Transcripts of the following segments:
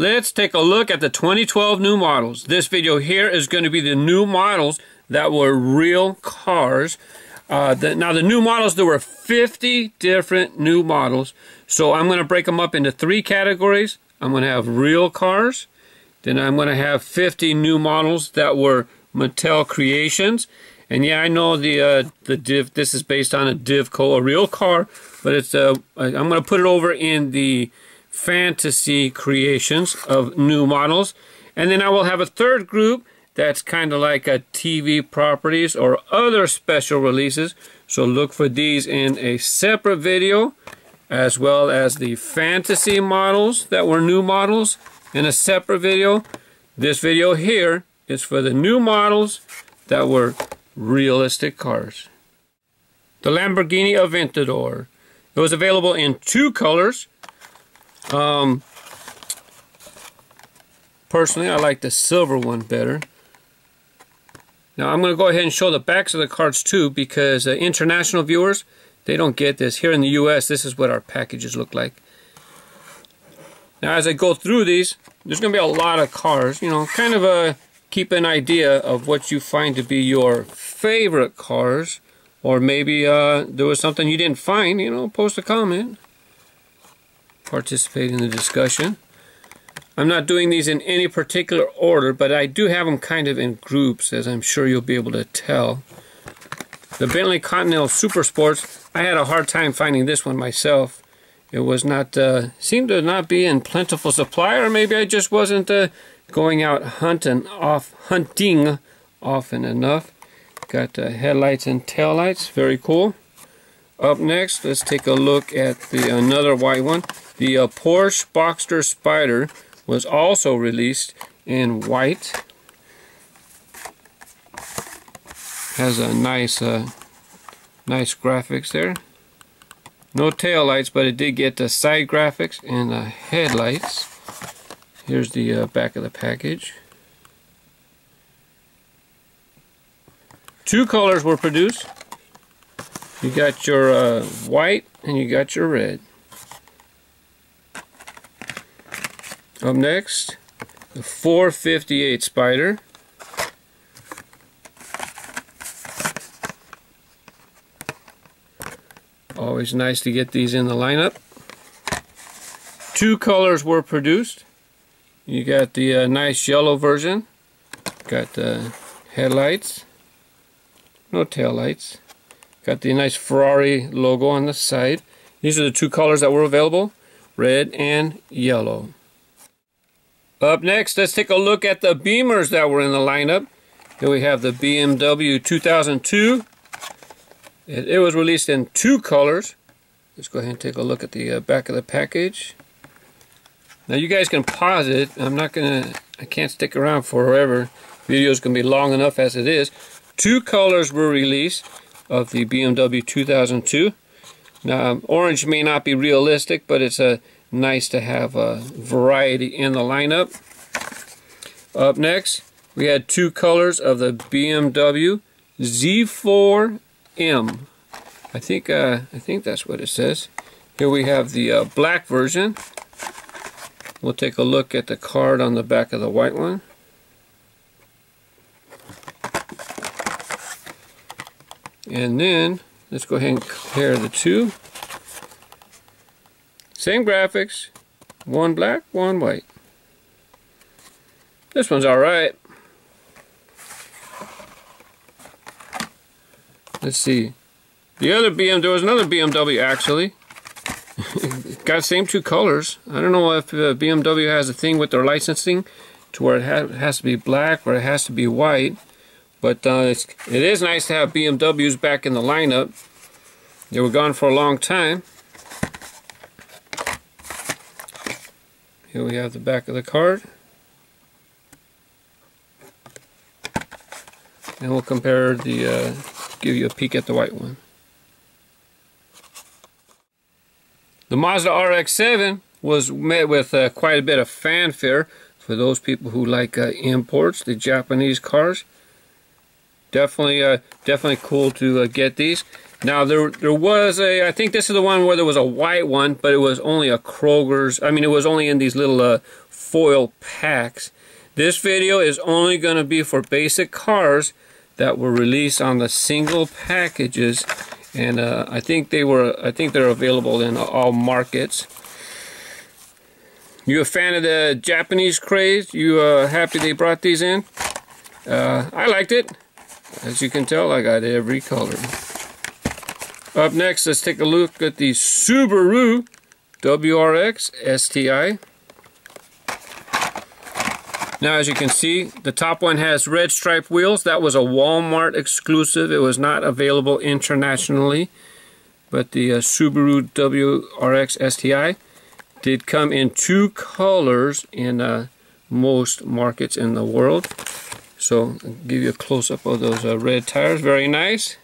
let's take a look at the 2012 new models. This video here is going to be the new models that were real cars. Uh, the, now the new models, there were 50 different new models. So I'm going to break them up into three categories. I'm going to have real cars. Then I'm going to have 50 new models that were Mattel creations. And yeah, I know the uh, the div. This is based on a Divco, a real car, but it's uh, I'm going to put it over in the fantasy creations of new models, and then I will have a third group that's kind of like a TV properties or other special releases. So look for these in a separate video, as well as the fantasy models that were new models in a separate video. This video here is for the new models that were realistic cars. The Lamborghini Aventador. It was available in two colors. Um, personally, I like the silver one better. Now, I'm going to go ahead and show the backs of the cards too because uh, international viewers, they don't get this. Here in the U.S., this is what our packages look like. Now, as I go through these, there's going to be a lot of cars. You know, kind of a keep an idea of what you find to be your favorite cars or maybe uh, there was something you didn't find you know post a comment participate in the discussion I'm not doing these in any particular order but I do have them kind of in groups as I'm sure you'll be able to tell the Bentley Continental Super Sports I had a hard time finding this one myself it was not uh, seemed to not be in plentiful supply or maybe I just wasn't uh, going out hunting off hunting often enough. Got uh, headlights and taillights, very cool. Up next, let's take a look at the another white one. The uh, Porsche Boxster Spyder was also released in white. Has a nice, uh, nice graphics there. No tail lights, but it did get the side graphics and the headlights. Here's the uh, back of the package. Two colors were produced. You got your uh, white and you got your red. Up next, the 458 spider. Always nice to get these in the lineup. Two colors were produced. You got the uh, nice yellow version. Got the headlights. No tail lights. Got the nice Ferrari logo on the side. These are the two colors that were available. Red and yellow. Up next, let's take a look at the Beamers that were in the lineup. Here we have the BMW 2002. It, it was released in two colors. Let's go ahead and take a look at the uh, back of the package. Now you guys can pause it. I'm not gonna, I can't stick around forever. Video is gonna be long enough as it is. Two colors were released of the BMW 2002. Now orange may not be realistic, but it's a nice to have a variety in the lineup. Up next, we had two colors of the BMW Z4M. I think uh, I think that's what it says. Here we have the uh, black version We'll take a look at the card on the back of the white one. And then, let's go ahead and compare the two. Same graphics, one black, one white. This one's alright. Let's see. The other BMW, there was another BMW actually. got same two colors. I don't know if uh, BMW has a thing with their licensing to where it, ha has to be black or it has to be white. But uh, it's, it is nice to have BMWs back in the lineup. They were gone for a long time. Here we have the back of the card. And we'll compare the, uh, give you a peek at the white one. The Mazda RX-7 was met with uh, quite a bit of fanfare for those people who like uh, imports, the Japanese cars. Definitely, uh, definitely cool to uh, get these. Now there there was a I think this is the one where there was a white one, but it was only a Kroger's. I mean, it was only in these little uh, foil packs. This video is only going to be for basic cars that were released on the single packages, and uh, I think they were I think they're available in all markets. You a fan of the Japanese craze? You uh, happy they brought these in? Uh, I liked it. As you can tell, I got every color. Up next, let's take a look at the Subaru WRX STI. Now, as you can see, the top one has red stripe wheels. That was a Walmart exclusive. It was not available internationally. But the uh, Subaru WRX STI did come in two colors in uh, most markets in the world. So, I'll give you a close-up of those uh, red tires. Very nice.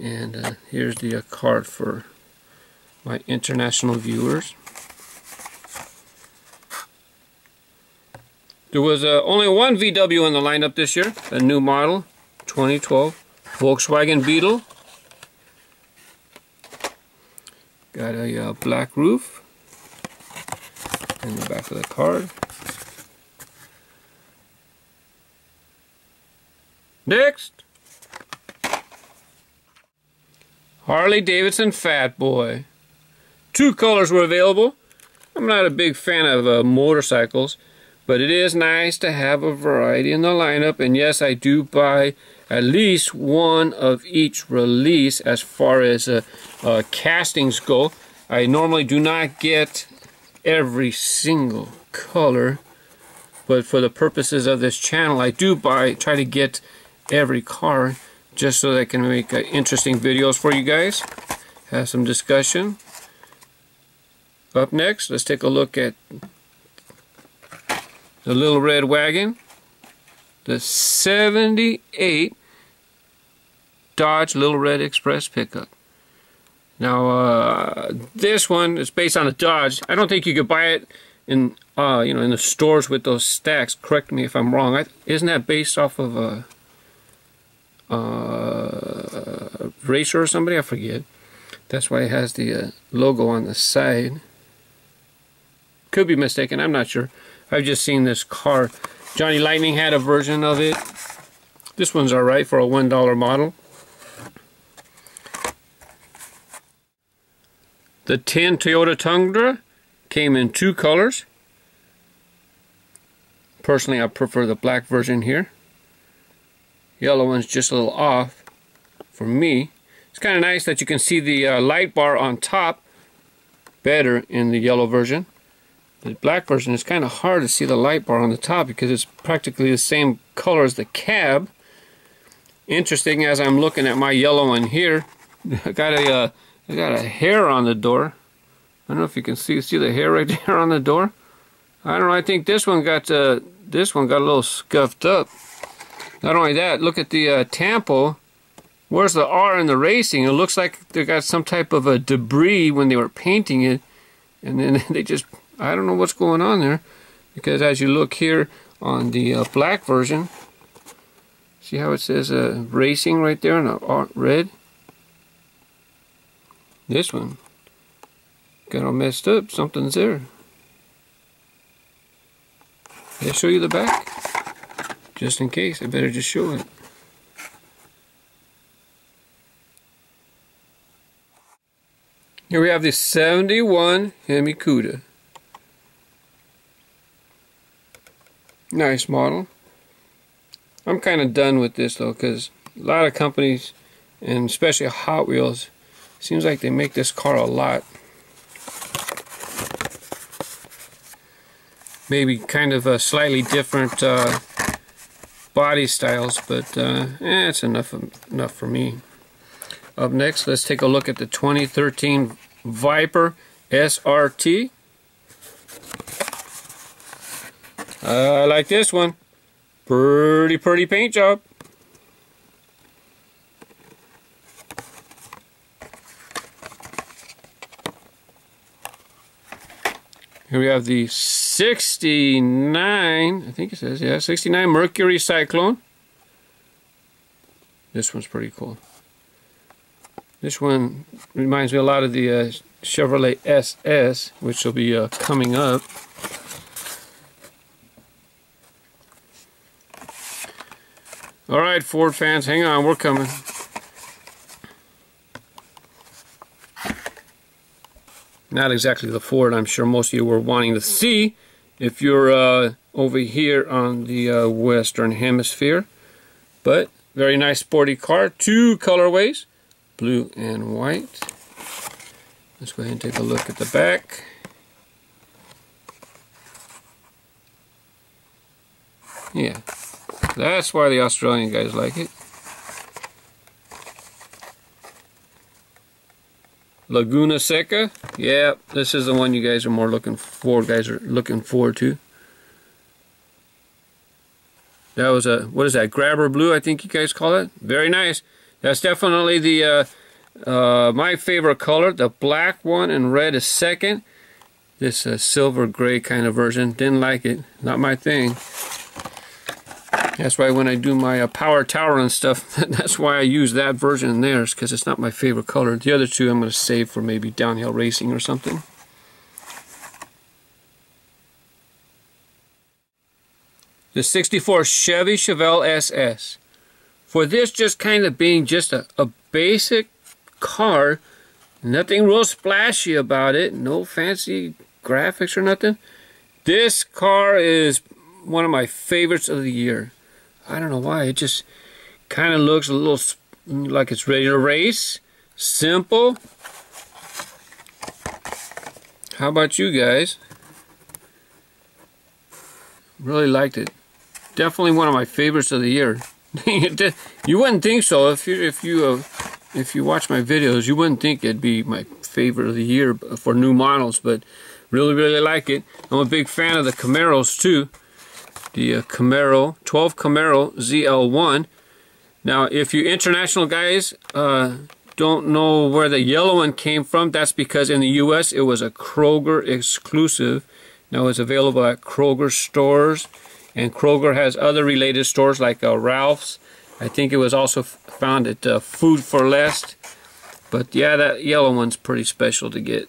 And uh, here's the uh, card for my international viewers. There was uh, only one VW in the lineup this year, a new model, 2012 Volkswagen Beetle. Got a uh, black roof in the back of the card. Next! Harley Davidson Fat Boy. Two colors were available. I'm not a big fan of uh, motorcycles, but it is nice to have a variety in the lineup. And yes, I do buy at least one of each release as far as uh, uh, castings go. I normally do not get every single color, but for the purposes of this channel, I do buy, try to get every car just so that I can make uh, interesting videos for you guys. Have some discussion. Up next, let's take a look at the little red wagon. The 78 Dodge Little Red Express pickup. Now, uh, this one is based on a Dodge. I don't think you could buy it in, uh, you know, in the stores with those stacks. Correct me if I'm wrong. I, isn't that based off of a uh, racer or somebody, I forget. That's why it has the uh, logo on the side. Could be mistaken, I'm not sure. I've just seen this car. Johnny Lightning had a version of it. This one's alright for a $1 model. The 10 Toyota Tundra came in two colors. Personally, I prefer the black version here yellow one's just a little off for me. It's kind of nice that you can see the uh, light bar on top better in the yellow version. The black version is kind of hard to see the light bar on the top because it's practically the same color as the cab. Interesting as I'm looking at my yellow one here, I got a uh, I got a hair on the door. I don't know if you can see see the hair right there on the door. I don't know. I think this one got uh, this one got a little scuffed up. Not only that, look at the uh, Tampo. Where's the R in the racing? It looks like they got some type of a debris when they were painting it. And then they just, I don't know what's going on there. Because as you look here on the uh, black version, see how it says uh, racing right there in the red? This one got all messed up. Something's there. Did I show you the back? Just in case, I better just show it. Here we have the 71 Hemi Cuda. Nice model. I'm kind of done with this though because a lot of companies and especially Hot Wheels seems like they make this car a lot. Maybe kind of a slightly different uh, body styles, but uh, eh, it's enough enough for me. Up next, let's take a look at the 2013 Viper SRT. I like this one. Pretty, pretty paint job. Here we have the 69, I think it says, yeah, 69 Mercury Cyclone. This one's pretty cool. This one reminds me a lot of the uh, Chevrolet SS, which will be uh, coming up. All right, Ford fans, hang on, we're coming. Not exactly the Ford I'm sure most of you were wanting to see if you're uh, over here on the uh, Western Hemisphere. But very nice sporty car, two colorways, blue and white. Let's go ahead and take a look at the back. Yeah, that's why the Australian guys like it. Laguna Seca. Yeah, this is the one you guys are more looking for. Guys are looking forward to. That was a what is that? Grabber blue, I think you guys call it. Very nice. That's definitely the uh, uh, my favorite color. The black one and red is second. This uh, silver gray kind of version. Didn't like it. Not my thing. That's why when I do my uh, power tower and stuff, that's why I use that version in there, because it's not my favorite color. The other two I'm going to save for maybe downhill racing or something. The 64 Chevy Chevelle SS. For this just kind of being just a, a basic car, nothing real splashy about it, no fancy graphics or nothing. This car is one of my favorites of the year. I don't know why. It just kind of looks a little like it's ready to race. Simple. How about you guys? Really liked it. Definitely one of my favorites of the year. you wouldn't think so if you if you uh, if you watch my videos. You wouldn't think it'd be my favorite of the year for new models, but really really like it. I'm a big fan of the Camaros too the uh, Camaro, 12 Camaro ZL1. Now, if you international guys uh, don't know where the yellow one came from, that's because in the U.S. it was a Kroger exclusive. Now it's available at Kroger stores, and Kroger has other related stores like uh, Ralph's. I think it was also found at uh, Food 4 Less. But yeah, that yellow one's pretty special to get.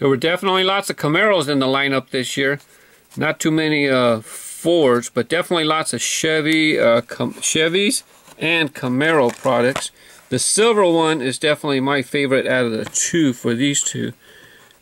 There were definitely lots of Camaros in the lineup this year. Not too many uh, Fords, but definitely lots of Chevy, uh, Chevys and Camaro products. The silver one is definitely my favorite out of the two for these two.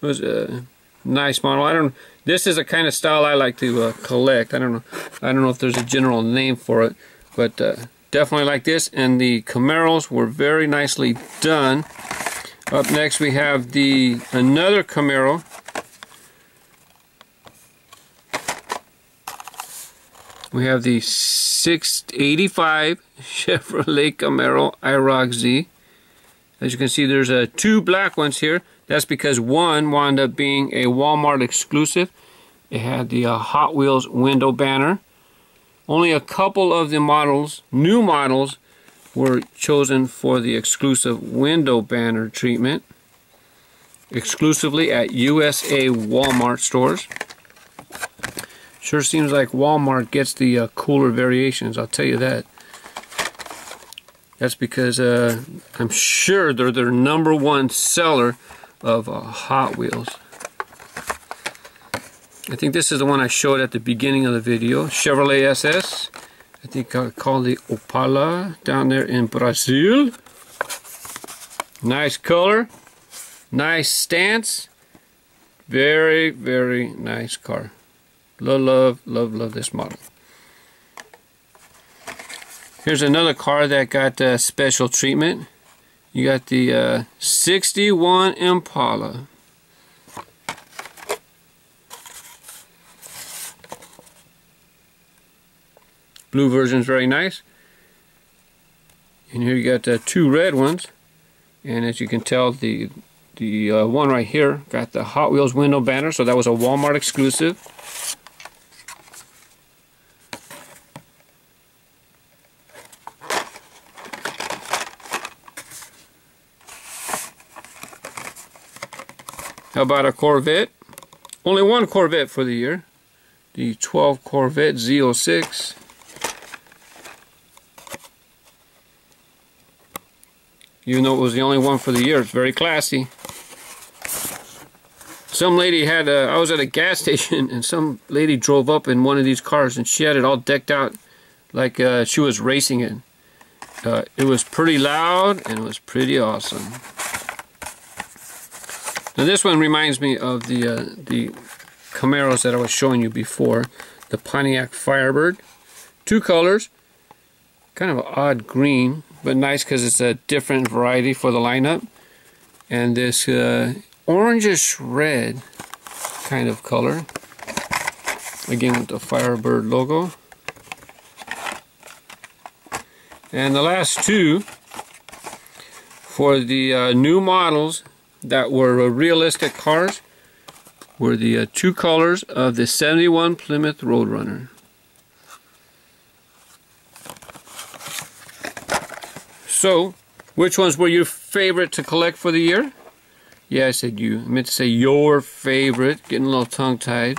It was a nice model. I don't. This is a kind of style I like to uh, collect. I don't know. I don't know if there's a general name for it, but uh, definitely like this. And the Camaros were very nicely done. Up next we have the another Camaro. We have the 685 Chevrolet Camaro IROC Z. As you can see there's uh, two black ones here. That's because one wound up being a Walmart exclusive. It had the uh, Hot Wheels window banner. Only a couple of the models, new models, were chosen for the exclusive window banner treatment exclusively at USA Walmart stores. Sure seems like Walmart gets the uh, cooler variations, I'll tell you that. That's because uh, I'm sure they're their number one seller of uh, Hot Wheels. I think this is the one I showed at the beginning of the video, Chevrolet SS. I think I'll call the Opala down there in Brazil. Nice color, nice stance, very, very nice car. Love, love, love, love this model. Here's another car that got uh, special treatment. You got the uh, 61 Impala. Blue version is very nice. And here you got uh, two red ones. And as you can tell, the the uh, one right here got the Hot Wheels window banner, so that was a Walmart exclusive. How about a Corvette? Only one Corvette for the year the 12 Corvette Z06. Even though it was the only one for the year, it's very classy. Some lady had a, I was at a gas station and some lady drove up in one of these cars and she had it all decked out like uh, she was racing it. Uh, it was pretty loud and it was pretty awesome. Now this one reminds me of the uh, the Camaros that I was showing you before, the Pontiac Firebird. Two colors, kind of an odd green, but nice because it's a different variety for the lineup. And this uh, orangish red kind of color, again with the Firebird logo. And the last two for the uh, new models that were uh, realistic cars were the uh, two colors of the 71 Plymouth Roadrunner. So, which ones were your favorite to collect for the year? Yeah, I said you. I meant to say your favorite. Getting a little tongue-tied.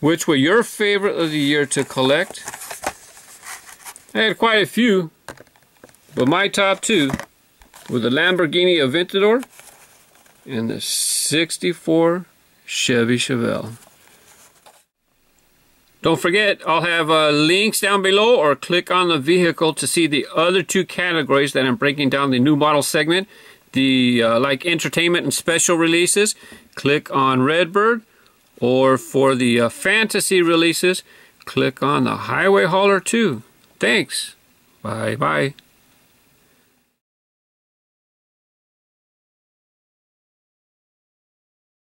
Which were your favorite of the year to collect? I had quite a few, but my top two were the Lamborghini Aventador and the 64 Chevy Chevelle. Don't forget, I'll have uh, links down below or click on the vehicle to see the other two categories that I'm breaking down the new model segment. The uh, like entertainment and special releases, click on Redbird. Or for the uh, fantasy releases, click on the Highway Hauler 2. Thanks. Bye bye.